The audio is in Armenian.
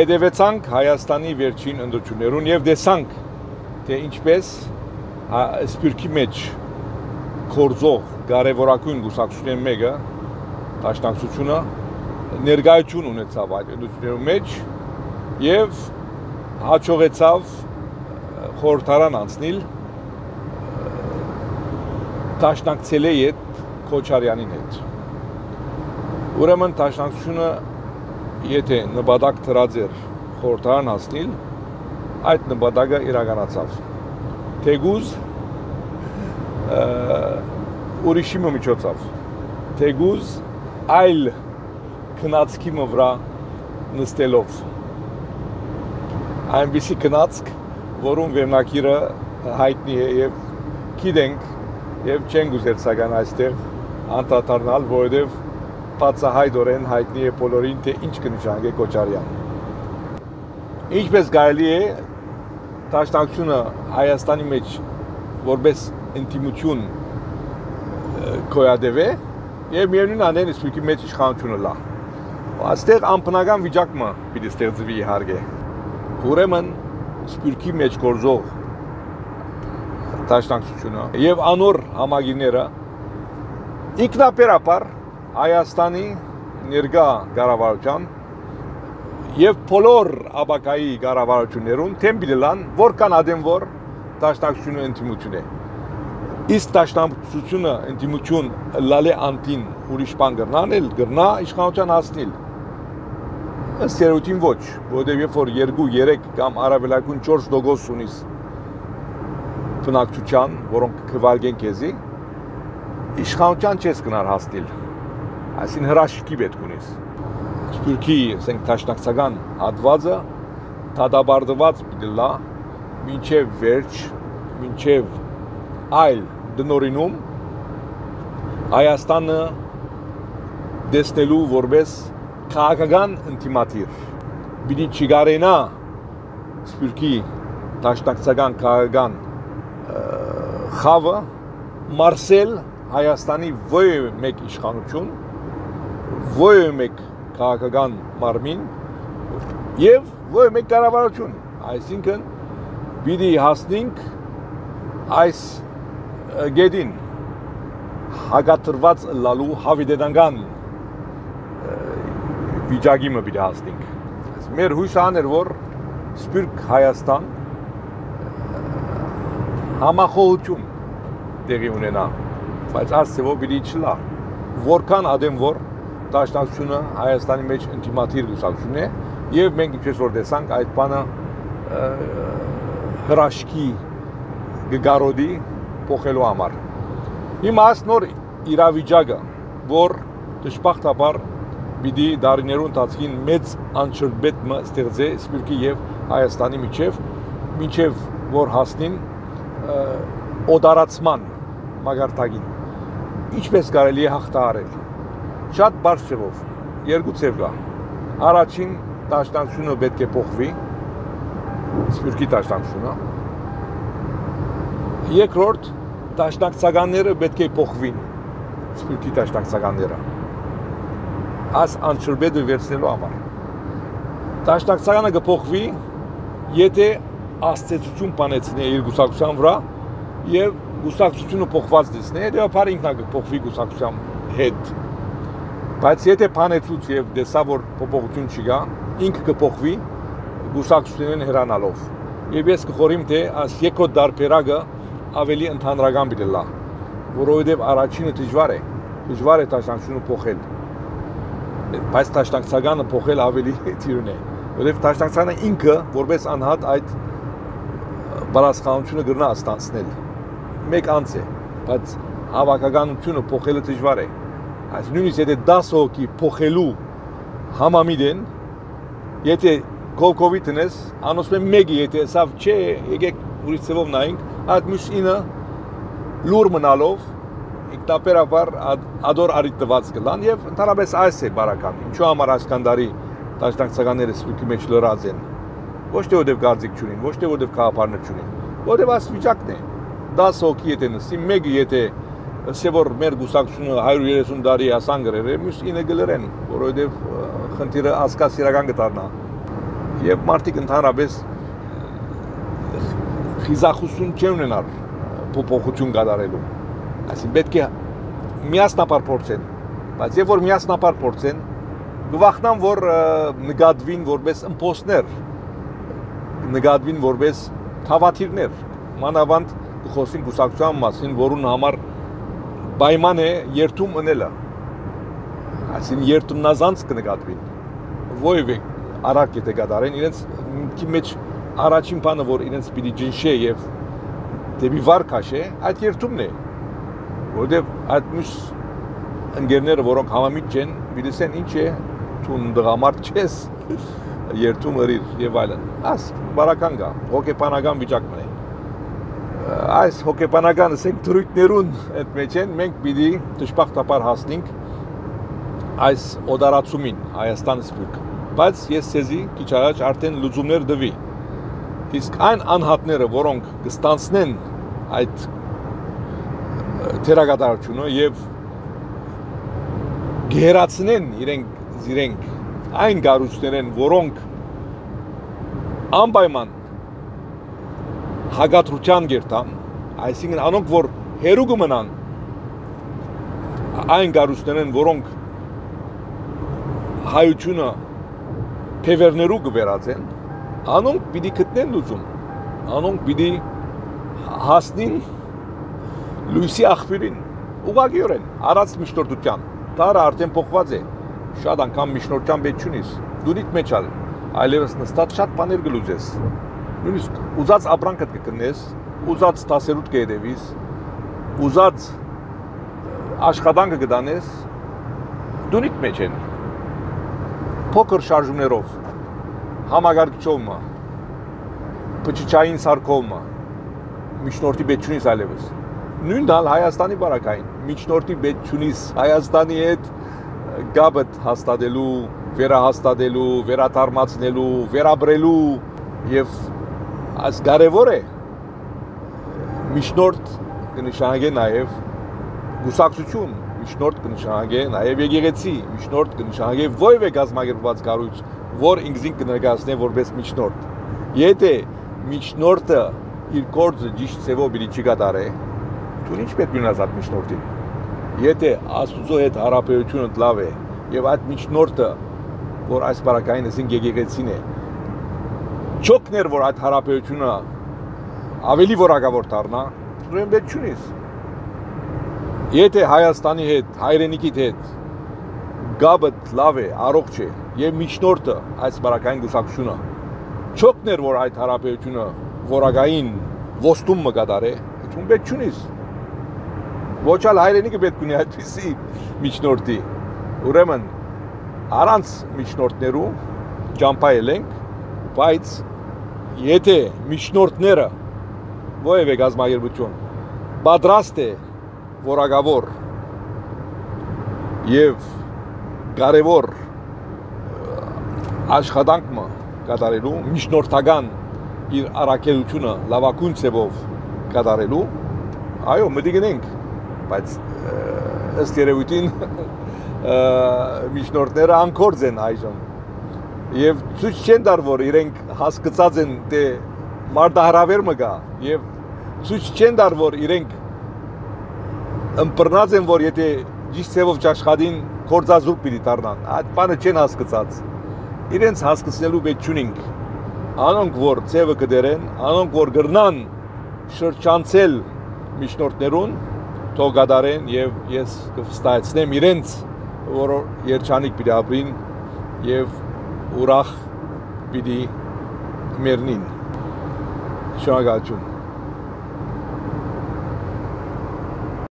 հետևեցանք Հայաստանի վերջին ընդդություներուն եւ տեսանք թե ինչպես սպիրկի մեջ կորձող կարևորակույն գուսակցության մեկը դաշնակցությունը ներկայություն ունեցավ այդ ընդդություններում մեջ եւ հաջողեցավ խորհրդարան անցնել դաշնակցել է այդ Քոչարյանին հետ ուրեմն դաշնակցությունը եթե նպատակ դրած էր խորհրդարան հասնել, այդ նպատակը իրականացավ։ Թեգուզ ուրիշի միջոցով։ Թեգուզ այլ քնածքի վրա նստելով։ Այնպիսի քնածք, որում վերնակիրը հայտնի է եւ գիտենք եւ չեն գուզեր սակայն այստեղ անդրադառնալ, որովհետեւ բացահայտորեն հայտնի է բոլորին, թե ինչ կնշանակե Կոչարյան։ Ինչպես կարելի է դաշնակցությունը Հայաստանի մեջ որպես ինտիմություն կոյադեվե եւ միևնույն անեն իսպիկի մեջ իշխանությունը լա։ Այստեղ անբնական վիճակը պիտի ստեղծվի իհարկե։ Ուրեմն սպիրկի մեջ գործող դաշնակցությունը եւ անոր համագիները ինքնաբերաբար Հայաստանի ներկա կառավարության եւ բոլոր աբակայի կառավարություններուն թեմբիլան որքան ադեմ որ դաշնակցությունը ինտիմություն է իսկ դաշնակցությունը ինտիմություն լալե անտին ուրիշ բան գրնանել գրնա իշխանության հասնել ըստ երևույթին ոչ որովհետեւ երբ որ 2 3 կամ արաբելակուն 4% ունիս բնակչության որոնք կվարգեն քեզի իշխանության չես գնար հասնել այսին հրաշքի պետք ունես։ Սպիրկի, ասենք տաշնակցական հատվածը դադաբարդված դլա մինչև վերջ, մինչև այլ դնորինում Հայաստանը դեսնելու որպես քաղաքական ինտիմատիր։ Բիդի չգարենա սպիրկի տաշնակցական քաղաքական խավը մարսել Հայաստանի ոչ մեկ իշխանություն ոչ մեկ քաղաքական մարմին եւ ոչ մեկ կառավարություն այսինքն պիտի հասնենք այս գեդին հագատրված լալու հավիդեդանգան վիճակի մը պիտի հասնենք մեր հույսը աներ որ սպիրկ Հայաստան համախոհություն տեղի ունենա բայց ասցեվո պիտի չլա որքան ադեմ որ դաշնակցությունը Հայաստանի մեջ ինտիմատիր գուսակցություն է եւ մենք ինչպես որ տեսանք այդ բանը հրաշքի գարոդի փոխելու համար հիմա նոր իրավիճակը որ դժբախտաբար պիտի դարիներու ընթացքին մեծ անչրբետ մը ստեղծե Սպիրկի եւ Հայաստանի միջև միջև որ հասնին օդարացման մագարտագին ինչպես կարելի է հաղթահարել շատ բարձ ձևով երկու ձև կա առաջին դաշնակցությունը պետք է փոխվի սպիրկի դաշնակցությունը երկրորդ դաշնակցականները պետք է փոխվին սպիրկի դաշնակցականները աս անչրբեդը վերցնելու համար դաշնակցականը կփոխվի եթե աստեցություն բանեցնի իր գուսակցության վրա եւ գուսակցությունը փոխված դեսնի հետո ապար ինքնա կփոխվի գուսակցության հետ Բայց եթե փանեցուց եւ դեսա որ փոփոխություն չկա, ինքը կփոխվի գուսակցությունեն հրանալով։ Եվ ես կխորիմ թե աս երկրորդ դարբերակը ավելի ընդհանրական պիտի լա, որովհետեւ առաջինը դժվար է, դժվար է տաշնակցությունը փոխել։ Բայց տաշնակցականը փոխել ավելի ծիրուն է, որովհետեւ տաշնակցականը ինքը որպես անհատ այդ բարասխանությունը գրնա ստանցնել։ Մեկ անց է, բայց հավաքականությունը փոխելը դժվար է այս նույնիսկ եթե 10 հոգի փոխելու համամիտ են, եթե կովկովի տնես, անոսում մեկի եթե սավ չէ, եկեք ուրիշ ծևով նայենք, այդ մյուս ինը լուր մնալով ինքնապերաբար ադոր արիտ տված կլան եւ ընդհանրապես այս է բարական։ Ինչու համար Ասկանդարի դաշնակցականները սպիկի մեջ լրած են։ Ոչ թե որտեվ գարձիկ չունին, ոչ թե որտեվ քաղաքարներ չունին, որտեվ աս վիճակն է։ 10 հոգի եթե նստի, մեկը եթե ասե որ մեր գուսակցությունը 130 տարի ասան գրեր, մյուս ինը գլերեն, որովհետև խնդիրը ասկասիրական կդառնա։ եւ մարդիկ ընդհանրապես խիզախություն չեն ունենալ փոփոխություն կատարելու այսինքն պետք է միասնապար փորձեն բայց երբ որ միասնապար փորձեն գվախնան որ նկատվին որպես ըմպոստներ նկատվին որպես թավաթիրներ մանավանդ խոսին գուսակցության մասին որուն համար պայման է երթում ունելը այսին երթումնազանց կնկատվին ովև արագ եթե կդարեն իրենց մեջ առաջին բանը որ իրենց պիտի ջնշե եւ դեպի վար քաշե այդ երթումն է որովհետեւ այդ մյուս ընկերները որոնք համամիտ չեն բիլիսեն ինչ է տուն դրամարտ չես երթում ըրիր եւ այլն աս բարական գա հոգեբանական վիճակն է այս հոգեբանական ասենք դրույթներուն այդ մեջ են մենք պիտի դժբախտաբար հասնենք այս օդարացումին Հայաստան սպուրք բայց ես ցեզի քիչ առաջ արդեն լուծումներ դվի իսկ այն անհատները որոնք կստանցնեն այդ թերագատարությունը եւ գերացնեն իրենք իրենք այն գարուչներեն որոնք անպայման հագատրության գերտան, այսինքն անոնք որ հերու կմնան այն գարուստներն, որոնք հայությունը փևերներու կվերածեն, անոնք պիտի գտնեն լուծում։ Անոնք պիտի հասնին լույսի աղբյուրին։ Ուղղակիորեն առած միշտորդության։ Տարը արդեն փոխված է։ Շատ անգամ միշտորդության պետք չունիս։ Դուրիդ մեջ ալ այլևս նստած շատ բաներ կլուծես նույնիսկ ուզած ապրանքդ կգնես, ուզած դասերուտ կերևիս, ուզած աշխատանքը կդանես, դունիք մեջ են։ Փոքր շարժումներով համագարկչովը, փչիչային սարքովը, միջնորդի բեջունից այլևս։ Նույնն ալ Հայաստանի բարակային, միջնորդի բեջունից Հայաստանի հետ գաբդ հաստատելու, վերահաստատելու, վերաթարմացնելու, վերաբրելու եւ Այս կարևոր է միջնորդ կնշանակե նաև գուսակցություն, միջնորդ կնշանակե նաև եկեղեցի, միջնորդ կնշանակե ովև է գազམ་ագերված կառույց, որ ինքզին կներկայացնե որպես միջնորդ։ Եթե միջնորդը իր գործը ճիշտ ծևով իրի չի կատարե, դու ինչ պետք ունես այդ միջնորդին։ Եթե Աստուծո հետ հարաբերությունը լավ է եւ այդ միջնորդը, որ այս բարակային ասին եկեղեցին է, չոքներ որ այդ հարաբերությունը ավելի որակավոր դառնա, ուրեմն դե չունես։ Եթե Հայաստանի հետ, հայրենիքիդ հետ գաբը լավ է, առողջ է եւ միջնորդը այս բարակային գուսակցությունը չոքներ որ այդ հարաբերությունը որակային ոստում մկադարե, ում պետք չունես։ Ոչ ալ հայրենիքը պետք ունի այդպիսի միջնորդի։ Ուրեմն առանց միջնորդներու ճամփայել ենք, բայց եթե միջնորդները ովև է գազམ་ագերբություն պատրաստ է որակավոր եւ կարևոր աշխատանքը կատարելու միջնորդական իր առաքելությունը լավակույն ծևով կատարելու այո մտի գնենք բայց ըստ երևույթին միջնորդները անկորձ են այժմ եւ ցույց չեն տար որ իրենք հասկացած են թե մարտահրավեր մը գա եւ ցույց չեն տար որ իրենք ըմբռնած են որ եթե ճիշտ ծևով չաշխատին կորձազուրկ պիտի դառնան այդ բանը չեն հասկացած իրենց հասկացնելու պետք չունենք անոնք որ ծևը կդերեն անոնք որ գրնան շրջանցել միջնորդներուն թող գադարեն եւ ես կվստահեցնեմ իրենց որ երջանիկ պիտի ապրին եւ ուրախ պիտի մերնին։ Շնորհակալություն։